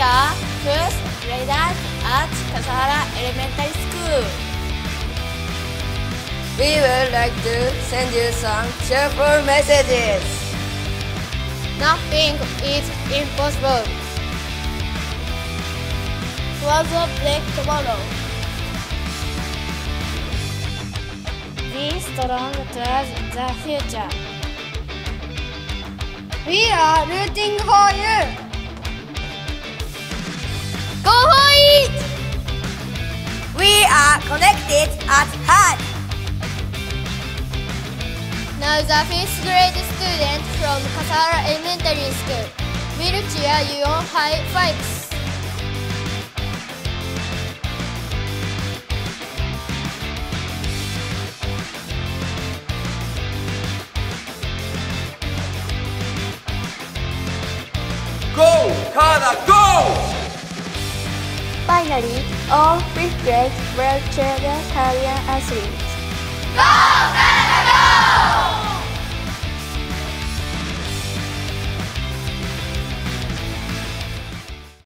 are first graders at Kasahara Elementary School. We would like to send you some cheerful messages. Nothing is impossible. Was a black tomorrow. Be strong towards the future. We are rooting for you. Now the fifth grade student from Kasahara Elementary School will cheer you on high fives. Go, Kana, go! Finally, all fifth grade will cheer their career athletes. Go!